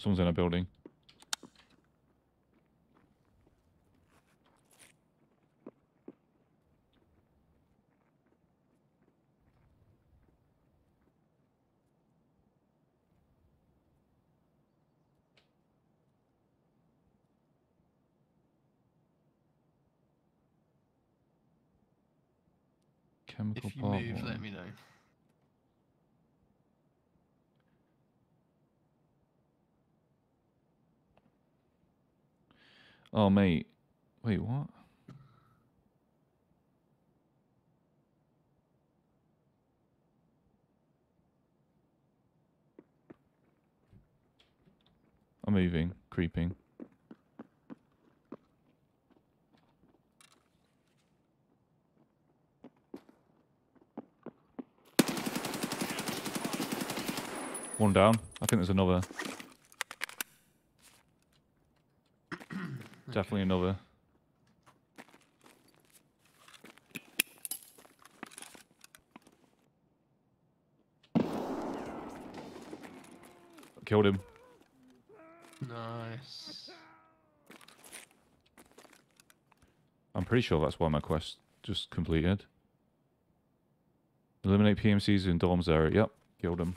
Someone's in a building. Chemical If you move, one. let me know. Oh, mate. Wait, what? I'm moving, creeping. One down. I think there's another. Definitely another. Killed him. Nice. I'm pretty sure that's why my quest just completed. Eliminate PMCs in Dorm's area. Yep, killed him.